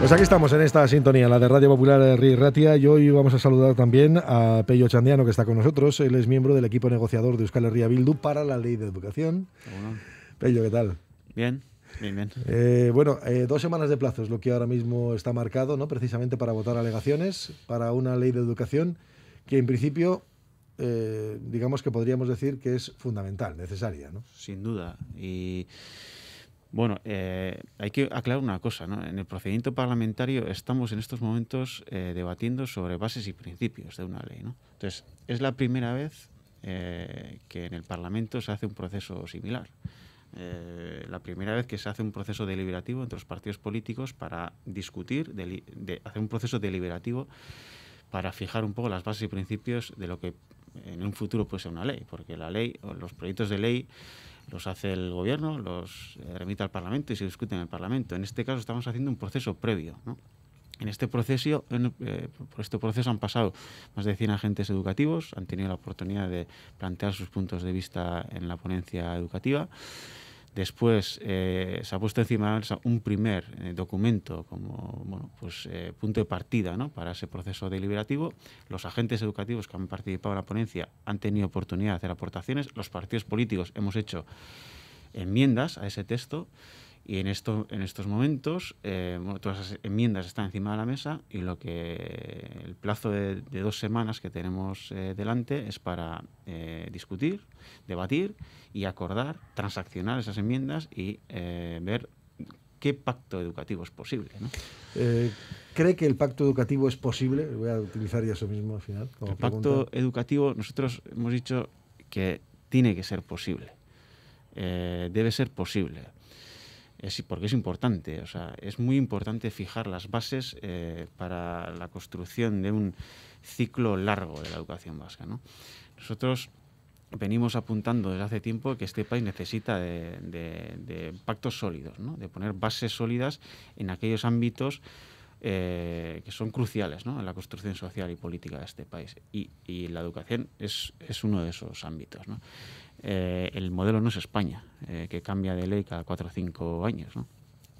Pues aquí estamos en esta sintonía, la de Radio Popular Ri Ratia, y hoy vamos a saludar también a Pello Chandiano, que está con nosotros. Él es miembro del equipo negociador de Euskal Herria Bildu para la Ley de Educación. Pello, ¿qué tal? Bien, bien, bien. Eh, bueno, eh, dos semanas de plazo es lo que ahora mismo está marcado, ¿no? Precisamente para votar alegaciones para una ley de educación que en principio eh, digamos que podríamos decir que es fundamental, necesaria. ¿no? Sin duda. Y bueno, eh, hay que aclarar una cosa. ¿no? En el procedimiento parlamentario estamos en estos momentos eh, debatiendo sobre bases y principios de una ley. ¿no? Entonces, es la primera vez que en el Parlamento se hace un proceso similar. la primera vez que se hace un proceso deliberativo entre los partidos políticos para discutir, de, hacer un proceso deliberativo para fijar un poco las bases y principios de lo que en un futuro puede ser una ley, porque la ley o los proyectos de ley los hace el gobierno, los remite al Parlamento y se discuten en el Parlamento. En este caso estamos haciendo un proceso previo. En este proceso, eh, por este proceso han pasado más de 100 agentes educativos, han tenido la oportunidad de plantear sus puntos de vista en la ponencia educativa. Después eh, se ha puesto encima la mesa un primer eh, documento como bueno, pues, eh, punto de partida ¿no? para ese proceso deliberativo. Los agentes educativos que han participado en la ponencia han tenido oportunidad de hacer aportaciones. Los partidos políticos hemos hecho enmiendas a ese texto y en, esto, en estos momentos, eh, todas las enmiendas están encima de la mesa y lo que el plazo de, dos semanas que tenemos eh, delante es para eh, discutir, debatir y acordar, transaccionar esas enmiendas y ver qué pacto educativo es posible. ¿Cree que el pacto educativo es posible? Voy a utilizar ya eso mismo al final. el pacto educativo, nosotros hemos dicho que tiene que ser posible. debe ser posible es, porque es importante, o sea, es muy importante fijar las bases eh, para la construcción de un ciclo largo de la educación vasca. Nosotros venimos apuntando desde hace tiempo que este país necesita de, pactos sólidos, de poner bases sólidas en aquellos ámbitos eh, que son cruciales en la construcción social y política de este país. Y, la educación es, es, uno de esos ámbitos. ¿no? Eh, el modelo no es España, eh, que cambia de ley cada cuatro o cinco años. ¿no?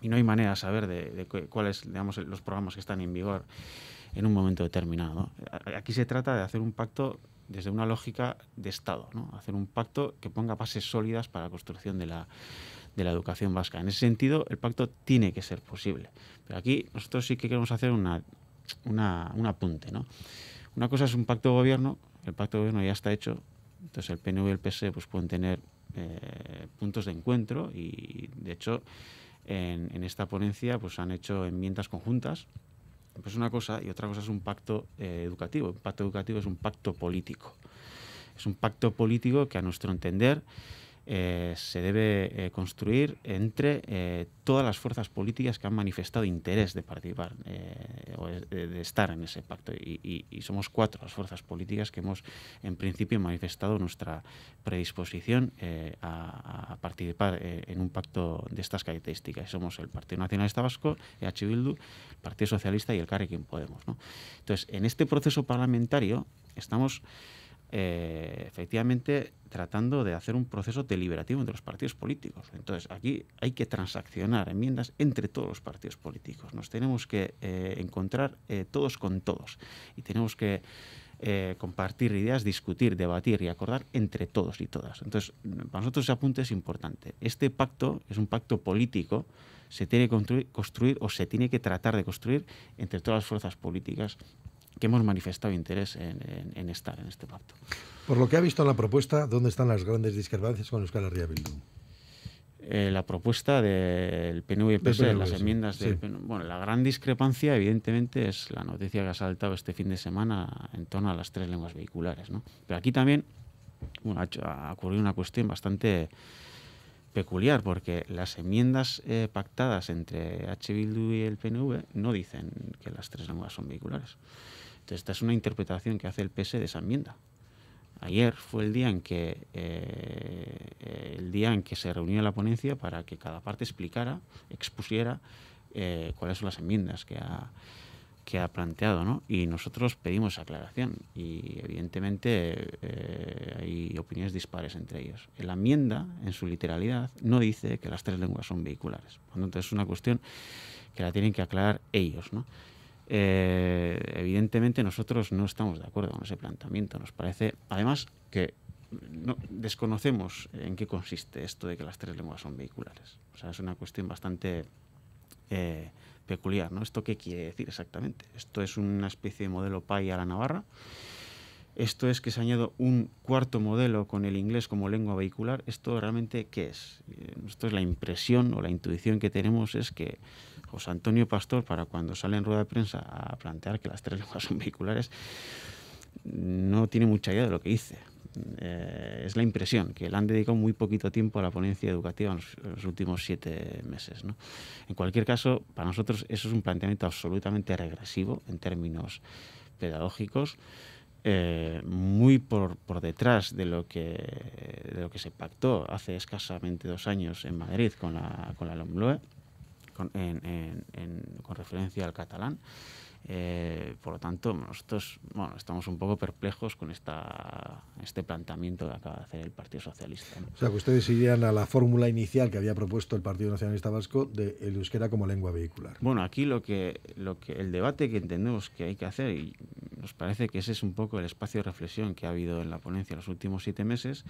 Y no hay manera de saber de, cuáles digamos, los programas que están en vigor en un momento determinado. Aquí se trata de hacer un pacto desde una lógica de Estado, ¿no? hacer un pacto que ponga bases sólidas para la construcción de la, de la educación vasca. En ese sentido, el pacto tiene que ser posible. Pero aquí nosotros sí que queremos hacer una, una, un apunte. ¿no? Una cosa es un pacto de gobierno, el pacto de gobierno ya está hecho, entonces el PNV y el PS pues, pueden tener eh, puntos de encuentro y de hecho en, esta ponencia pues, han hecho enmiendas conjuntas. Pues una cosa y otra cosa es un pacto eh, educativo. Un pacto educativo es un pacto político. Es un pacto político que a nuestro entender eh, se debe eh, construir entre eh, todas las fuerzas políticas que han manifestado interés de participar o de, estar en ese pacto. Y, somos cuatro las fuerzas políticas que hemos, en principio, manifestado nuestra predisposición a, participar en un pacto de estas características. Somos el Partido Nacionalista Vasco, EH Bildu, el Partido Socialista y el Carrequín Podemos. Entonces, en este proceso parlamentario estamos efectivamente tratando de hacer un proceso deliberativo entre los partidos políticos. Entonces, aquí hay que transaccionar enmiendas entre todos los partidos políticos. Nos tenemos que eh, encontrar eh, todos con todos y tenemos que compartir ideas, discutir, debatir y acordar entre todos y todas. Entonces, para nosotros ese apunte es importante. Este pacto es un pacto político, se tiene que construir o se tiene que tratar de construir entre todas las fuerzas políticas que hemos manifestado interés en, estar en este pacto. Por lo que ha visto en la propuesta, ¿dónde están las grandes discrepancias con Euskal Herria Bildu? Eh, la propuesta del PNV y PS, las enmiendas del Bueno, la gran discrepancia, evidentemente, es la noticia que ha saltado este fin de semana en torno a las tres lenguas vehiculares. ¿no? Pero aquí también bueno, ha, ocurrido una cuestión bastante peculiar, porque las enmiendas eh, pactadas entre H. Bildu y el PNV no dicen que las tres lenguas son vehiculares esta es una interpretación que hace el PS de esa enmienda. Ayer fue el día en que eh, el día en que se reunió la ponencia para que cada parte explicara, expusiera eh, cuáles son las enmiendas que ha, que ha planteado, ¿no? Y nosotros pedimos aclaración y evidentemente eh, hay opiniones dispares entre ellos. La enmienda, en su literalidad, no dice que las tres lenguas son vehiculares. Entonces es una cuestión que la tienen que aclarar ellos. ¿no? Eh, evidentemente nosotros no estamos de acuerdo con ese planteamiento. Nos parece, además, que no, desconocemos en qué consiste esto de que las tres lenguas son vehiculares. O sea, es una cuestión bastante eh, peculiar, ¿no? ¿Esto qué quiere decir exactamente? Esto es una especie de modelo PAI a la Navarra. Esto es que se añade un cuarto modelo con el inglés como lengua vehicular. ¿Esto realmente qué es? Eh, esto es la impresión o la intuición que tenemos es que José Antonio Pastor, para cuando sale en rueda de prensa a plantear que las tres lenguas son vehiculares, no tiene mucha idea de lo que dice. Eh, es la impresión, que le han dedicado muy poquito tiempo a la ponencia educativa en los, últimos siete meses. En cualquier caso, para nosotros eso es un planteamiento absolutamente regresivo en términos pedagógicos. Eh, muy por, por, detrás de lo que de lo que se pactó hace escasamente dos años en Madrid con la con la LOMLOE con, con referencia al catalán eh, por lo tanto, nosotros bueno, estamos un poco perplejos con esta, este planteamiento que acaba de hacer el Partido Socialista. O sea, que ustedes irían a la fórmula inicial que había propuesto el Partido Nacionalista Vasco de el euskera como lengua vehicular. Bueno, aquí lo que, lo que el debate que entendemos que hay que hacer, y nos parece que ese es un poco el espacio de reflexión que ha habido en la ponencia los últimos siete meses,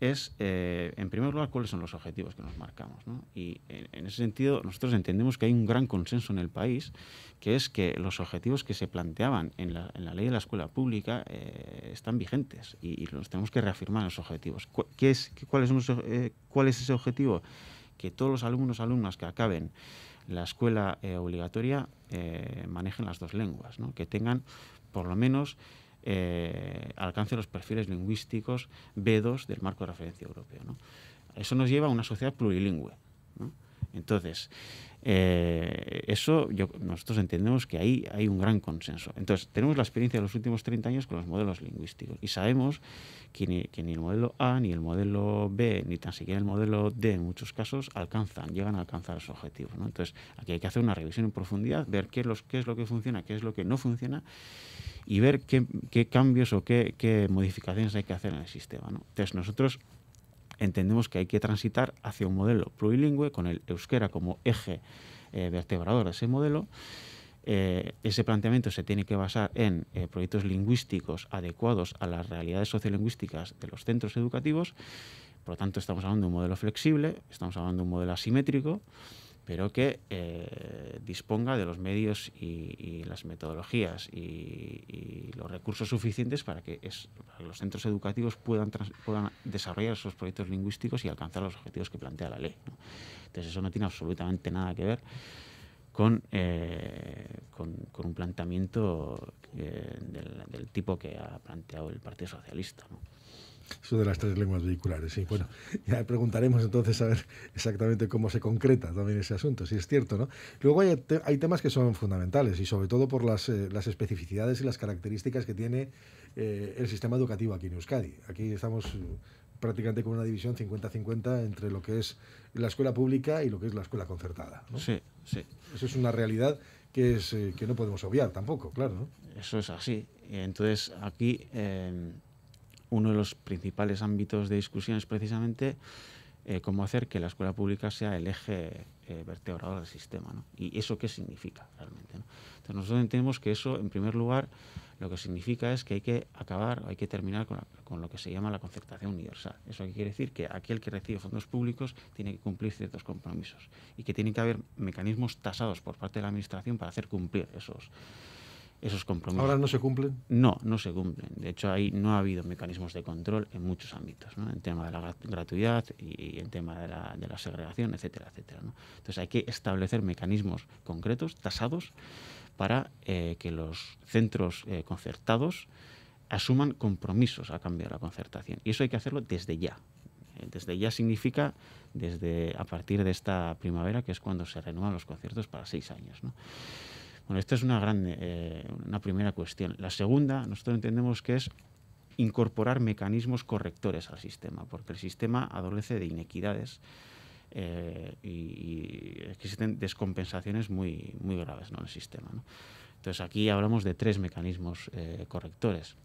es, eh, en primer lugar, cuáles son los objetivos que nos marcamos. Y en, ese sentido, nosotros entendemos que hay un gran consenso en el país, que es que los objetivos que se planteaban en la, ley de la escuela pública eh, están vigentes y, los tenemos que reafirmar los objetivos. ¿Qué es, cuál, es eh, ¿Cuál es ese objetivo? Que todos los alumnos alumnas que acaben la escuela obligatoria manejen las dos lenguas, ¿no? que tengan por lo menos eh, alcance los perfiles lingüísticos B2 del marco de referencia europeo. Eso nos lleva a una sociedad plurilingüe. Entonces, eh, eso nosotros entendemos que ahí hay un gran consenso. Entonces, tenemos la experiencia de los últimos 30 años con los modelos lingüísticos y sabemos que ni, el modelo A, ni el modelo B, ni tan siquiera el modelo D en muchos casos alcanzan, llegan a alcanzar esos objetivos. Entonces, aquí hay que hacer una revisión en profundidad, ver qué es lo que funciona, qué es lo que no funciona y ver qué, cambios o qué, modificaciones hay que hacer en el sistema. Entonces, nosotros entendemos que hay que transitar hacia un modelo plurilingüe con el euskera como eje eh, vertebrador de ese modelo. Eh, ese planteamiento se tiene que basar en eh, proyectos lingüísticos adecuados a las realidades sociolingüísticas de los centros educativos. Por lo tanto, estamos hablando de un modelo flexible, estamos hablando de un modelo asimétrico pero que eh, disponga de los medios y, las metodologías y, los recursos suficientes para que, los centros educativos puedan, desarrollar esos proyectos lingüísticos y alcanzar los objetivos que plantea la ley. Entonces eso no tiene absolutamente nada que ver con, eh, con, un planteamiento eh, del, tipo que ha planteado el Partido Socialista. Eso de las tres lenguas vehiculares, sí. Bueno, ya preguntaremos entonces a ver exactamente cómo se concreta también ese asunto, si es cierto, ¿no? Luego hay, hay temas que son fundamentales y sobre todo por las, eh, las especificidades y las características que tiene eh, el sistema educativo aquí en Euskadi. Aquí estamos eh, prácticamente con una división 50-50 entre lo que es la escuela pública y lo que es la escuela concertada. ¿no? Sí, sí. Eso es una realidad que, es, que no podemos obviar tampoco, claro. ¿no? Eso es así. Entonces, aquí uno de los principales ámbitos de discusión es precisamente eh, cómo hacer que la escuela pública sea el eje eh, vertebrador del sistema. ¿no? ¿Y eso qué significa realmente? Entonces nosotros entendemos que eso, en primer lugar, lo que significa es que hay que acabar, hay que terminar con, lo que se llama la concertación universal. Eso quiere decir que aquel que recibe fondos públicos tiene que cumplir ciertos compromisos y que tiene que haber mecanismos tasados por parte de la Administración para hacer cumplir esos, esos compromisos. ¿Ahora no se cumplen? No, no se cumplen. De hecho, ahí no ha habido mecanismos de control en muchos ámbitos, ¿no? en tema de la gratuidad y en tema de la, de la segregación, etcétera, etcétera. ¿no? Entonces hay que establecer mecanismos concretos, tasados, para eh, que los centros eh, concertados asuman compromisos a cambio de la concertación. Y eso hay que hacerlo desde ya. Eh, desde ya significa desde a partir de esta primavera, que es cuando se renuevan los conciertos para seis años. ¿no? Bueno, esta es una, gran, eh, una primera cuestión. La segunda, nosotros entendemos que es incorporar mecanismos correctores al sistema, porque el sistema adolece de inequidades eh, y, existen descompensaciones muy, muy graves en el sistema. Entonces aquí hablamos de tres mecanismos eh, correctores,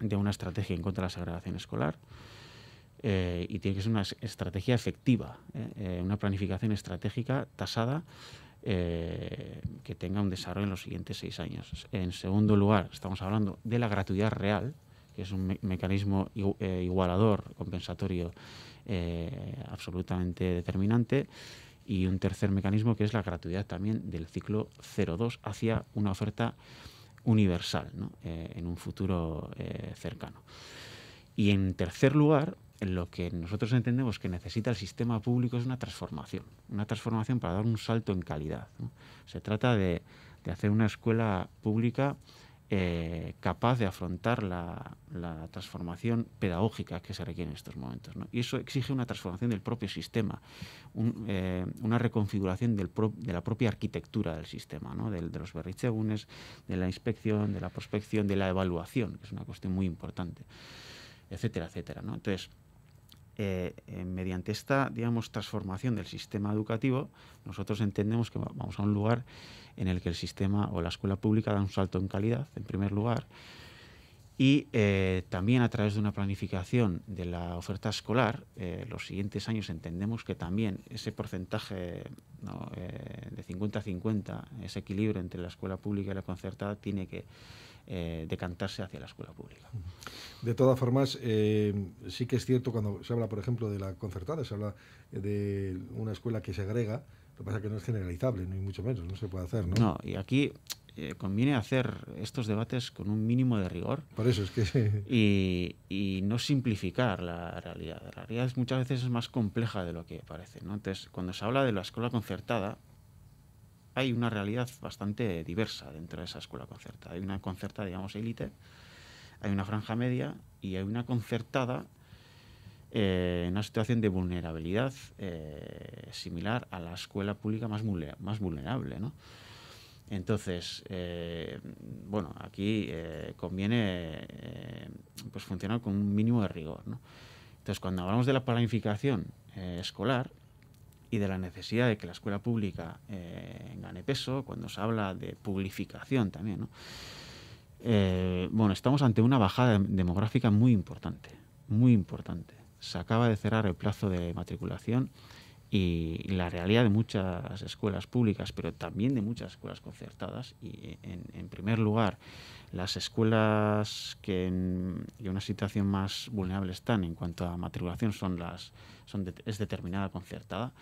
de una estrategia en contra de la segregación escolar, y tiene que ser una estrategia efectiva, una planificación estratégica tasada eh, que tenga un desarrollo en los siguientes seis años. En segundo lugar, estamos hablando de la gratuidad real, que es un mecanismo eh, igualador, compensatorio, eh, absolutamente determinante. Y un tercer mecanismo que es la gratuidad también del ciclo 02 hacia una oferta universal en un futuro cercano. Y en tercer lugar, lo que nosotros entendemos que necesita el sistema público es una transformación, una transformación para dar un salto en calidad. Se trata de, hacer una escuela pública eh, capaz de afrontar la, transformación pedagógica que se requiere en estos momentos. Y eso exige una transformación del propio sistema, eh, una reconfiguración del de la propia arquitectura del sistema, de, los berrichegunes, de la inspección, de la prospección, de la evaluación, que es una cuestión muy importante, etcétera, etcétera. ¿no? Entonces, eh, eh, mediante esta, digamos, transformación del sistema educativo, nosotros entendemos que vamos a un lugar en el que el sistema o la escuela pública da un salto en calidad, en primer lugar, y eh, también a través de una planificación de la oferta escolar, los siguientes años entendemos que también ese porcentaje de 50-50, ese equilibrio entre la escuela pública y la concertada, tiene que eh, decantarse hacia la escuela pública. De todas formas, eh, sí que es cierto cuando se habla, por ejemplo, de la concertada, se habla de una escuela que se agrega, lo que pasa es que no es generalizable, ni mucho menos, no se puede hacer, ¿no? No, y aquí eh, conviene hacer estos debates con un mínimo de rigor. Por eso es que... y, y, no simplificar la realidad. La realidad muchas veces es más compleja de lo que parece. ¿no? Entonces, cuando se habla de la escuela concertada, hay una realidad bastante diversa dentro de esa escuela concertada. Hay una concertada, digamos, élite, hay una franja media y hay una concertada eh, en una situación de vulnerabilidad eh, similar a la escuela pública más, vulnerable. ¿no? Entonces, eh, bueno, aquí conviene pues funcionar con un mínimo de rigor. ¿no? Entonces, cuando hablamos de la planificación escolar, y de la necesidad de que la escuela pública eh, gane peso, cuando se habla de publificación también. Eh, bueno, estamos ante una bajada demográfica muy importante, muy importante. Se acaba de cerrar el plazo de matriculación y, la realidad de muchas escuelas públicas, pero también de muchas escuelas concertadas, y en, primer lugar, las escuelas que en, una situación más vulnerable están en cuanto a matriculación son las son es determinada concertada.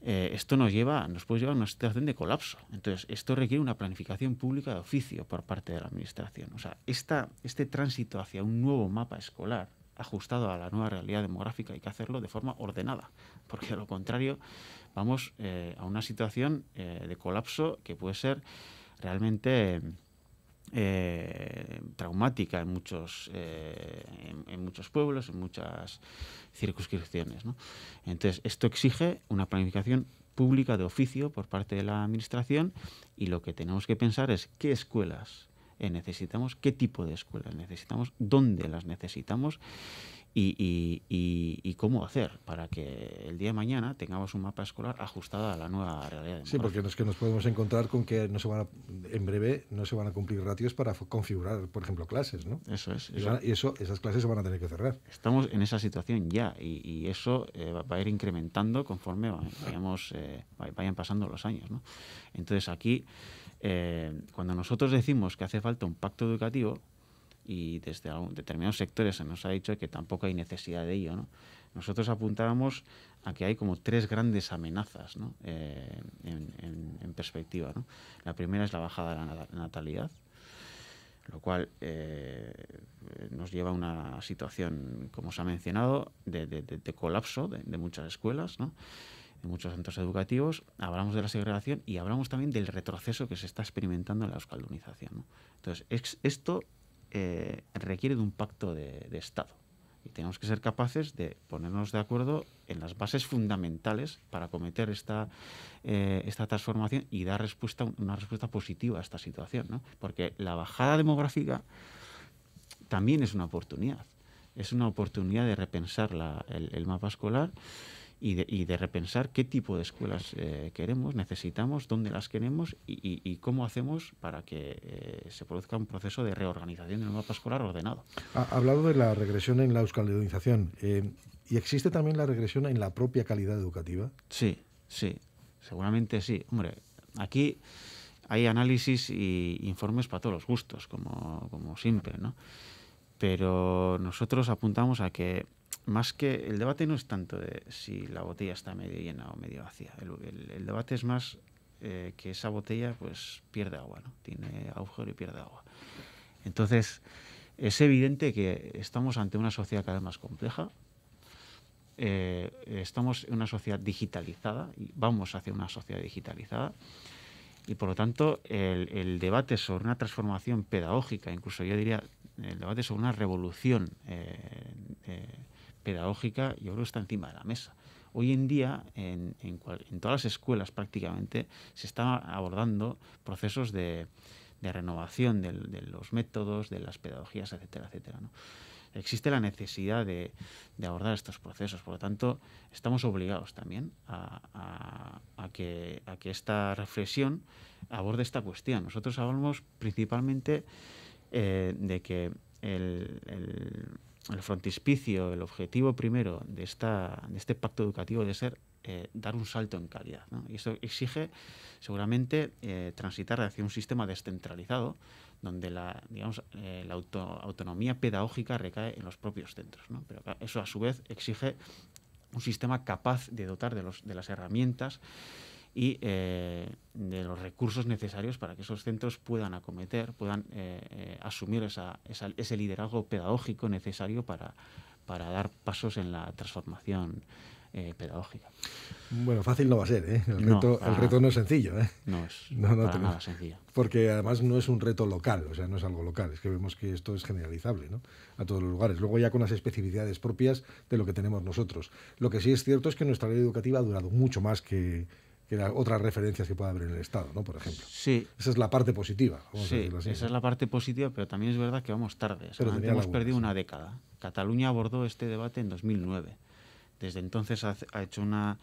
Eh, esto nos lleva, nos puede llevar a una situación de colapso. Entonces, esto requiere una planificación pública de oficio por parte de la administración. O sea, esta, este tránsito hacia un nuevo mapa escolar ajustado a la nueva realidad demográfica hay que hacerlo de forma ordenada, porque de lo contrario vamos eh, a una situación eh, de colapso que puede ser realmente eh, traumática en muchos, en, muchos pueblos, en muchas circunscripciones. Entonces, esto exige una planificación pública de oficio por parte de la Administración y lo que tenemos que pensar es qué escuelas eh, necesitamos, qué tipo de escuelas necesitamos, dónde las necesitamos y, cómo hacer para que el día de mañana tengamos un mapa escolar ajustado a la nueva realidad. Sí, porque es que nos podemos encontrar con que no se van en breve no se van a cumplir ratios para configurar, por ejemplo, clases, ¿no? Eso es. Y, eso, esas clases se van a tener que cerrar. Estamos en esa situación ya y, eso eh, va a ir incrementando conforme vayamos, eh, vayan pasando los años, ¿no? Entonces aquí eh, cuando nosotros decimos que hace falta un pacto educativo, y desde determinados sectores se nos ha dicho que tampoco hay necesidad de ello, nosotros apuntábamos a que hay como tres grandes amenazas eh, en, perspectiva. La primera es la bajada de la natalidad, lo cual eh, nos lleva a una situación, como se ha mencionado, de, colapso de, muchas escuelas. ¿no? en muchos centros educativos, hablamos de la segregación y hablamos también del retroceso que se está experimentando en la euskaldunización. Entonces, esto eh, requiere de un pacto de, Estado y tenemos que ser capaces de ponernos de acuerdo en las bases fundamentales para acometer esta, eh, esta transformación y dar respuesta, una respuesta positiva a esta situación. ¿no? Porque la bajada demográfica también es una oportunidad. Es una oportunidad de repensar el mapa escolar y de, repensar qué tipo de escuelas eh, queremos, necesitamos, dónde las queremos y, cómo hacemos para que eh, se produzca un proceso de reorganización del mapa escolar ordenado. Ha hablado de la regresión en la euskaldunización. Eh, ¿Y existe también la regresión en la propia calidad educativa? Sí, sí, seguramente sí. Hombre, aquí hay análisis y informes para todos los gustos, como, como siempre, ¿no? Pero nosotros apuntamos a que más que el debate no es tanto de si la botella está medio llena o medio vacía. El, debate es más eh, que esa botella pues pierde agua, ¿no? Tiene agujero y pierde agua. Entonces, es evidente que estamos ante una sociedad cada vez más compleja. Eh, estamos en una sociedad digitalizada y vamos hacia una sociedad digitalizada. Y por lo tanto, el, debate sobre una transformación pedagógica, incluso yo diría el debate sobre una revolución eh, pedagógica, yo creo que está encima de la mesa. Hoy en día, en, todas las escuelas prácticamente, se están abordando procesos de, renovación de, los métodos, de las pedagogías, etcétera, etcétera. Existe la necesidad de, abordar estos procesos, por lo tanto, estamos obligados también a, que, esta reflexión aborde esta cuestión. Nosotros hablamos principalmente eh, de que el frontispicio, el objetivo primero de, esta, de este pacto educativo debe ser eh, dar un salto en calidad. Y eso exige seguramente eh, transitar hacia un sistema descentralizado donde la, digamos, eh, la autonomía pedagógica recae en los propios centros. Pero eso a su vez exige un sistema capaz de dotar de, los, de las herramientas y eh, de los recursos necesarios para que esos centros puedan acometer, puedan eh, eh, asumir esa, ese liderazgo pedagógico necesario para, para dar pasos en la transformación pedagógica. Bueno, fácil no va a ser, ¿eh? El, reto, el reto no es sencillo, ¿eh? No es no, para nada sencillo. Porque además no es un reto local, o sea, no es algo local, es que vemos que esto es generalizable, ¿no? A todos los lugares. Luego ya con las especificidades propias de lo que tenemos nosotros. Lo que sí es cierto es que nuestra ley educativa ha durado mucho más que que otras referencias que pueda haber en el Estado, ¿no? Por ejemplo. Sí. Esa es la parte positiva. sí, esa es la parte positiva, pero también es verdad que vamos tarde. hemos perdido una década. Cataluña abordó este debate en 2009. Desde entonces ha, hecho una,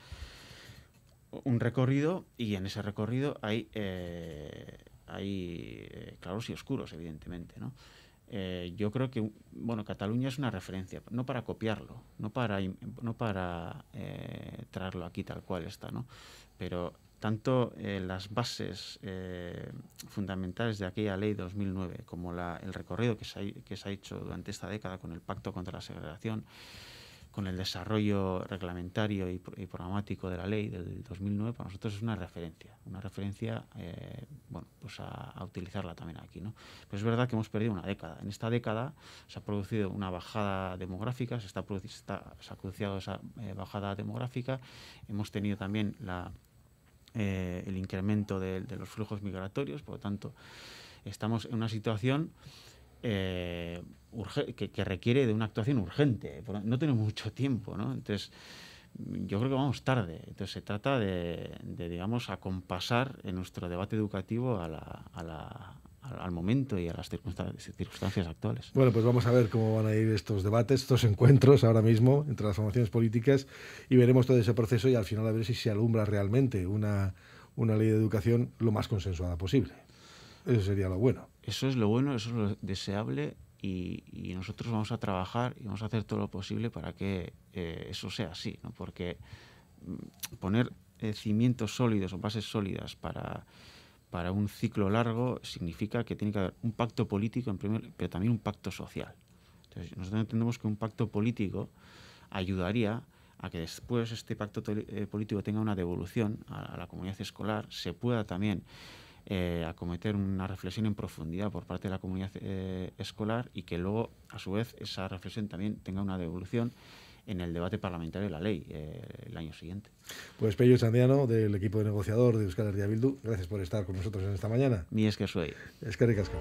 un recorrido y en ese recorrido hay, eh, hay eh, claros y oscuros, evidentemente, ¿no? Eh, yo creo que bueno Cataluña es una referencia no para copiarlo no para no para traerlo aquí tal cual está no pero tanto eh, las bases eh, fundamentales de aquella ley 2009 como el recorrido que se, ha, que se ha hecho durante esta década con el Pacto contra la Segregación, con el desarrollo reglamentario y, programático de la ley del 2009, para nosotros es una referencia, una referencia eh, bueno, pues a, utilizarla también aquí. ¿no? Pero es verdad que hemos perdido una década. En esta década se ha producido una bajada demográfica, se, está, se ha producido esa bajada demográfica, hemos tenido también la eh, el incremento de, los flujos migratorios, por lo tanto, estamos en una situación eh, que, requiere de una actuación urgente. No tenemos mucho tiempo, ¿no? Entonces, yo creo que vamos tarde. Entonces, se trata de, digamos, acompasar en nuestro debate educativo a la, al momento y a las circunstancias actuales. Bueno, pues vamos a ver cómo van a ir estos debates, estos encuentros ahora mismo entre las formaciones políticas y veremos todo ese proceso y al final a ver si se alumbra realmente una, una ley de educación lo más consensuada posible. Eso sería lo bueno. Eso es lo bueno, eso es lo deseable y, nosotros vamos a trabajar y vamos a hacer todo lo posible para que eh, eso sea así, ¿no? porque mm, poner eh, cimientos sólidos o bases sólidas para para un ciclo largo significa que tiene que haber un pacto político, en primer, pero también un pacto social. Entonces, nosotros entendemos que un pacto político ayudaría a que después este pacto eh, político tenga una devolución a, la comunidad escolar, se pueda también eh, acometer una reflexión en profundidad por parte de la comunidad eh, escolar y que luego, a su vez, esa reflexión también tenga una devolución en el debate parlamentario de la ley eh, el año siguiente. Pues Pello Chandiano, del equipo de negociador de Euskal Herria Bildu, gracias por estar con nosotros en esta mañana. Mi es que soy. Es que ricasco.